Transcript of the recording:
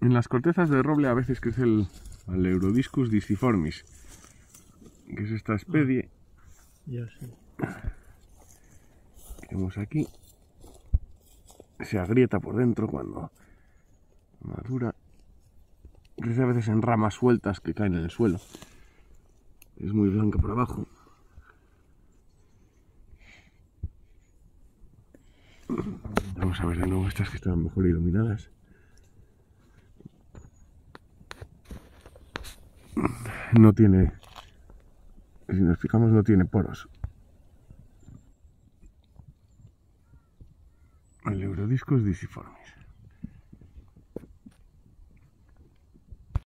En las cortezas de roble a veces crece el, el Eurodiscus disciformis, que es esta especie Ya sé. que vemos aquí. Se agrieta por dentro cuando madura. Crece a veces en ramas sueltas que caen en el suelo. Es muy blanca por abajo. Vamos a ver de nuevo estas que están mejor iluminadas. No tiene, si nos fijamos, no tiene poros. El Eurodiscus disciformis.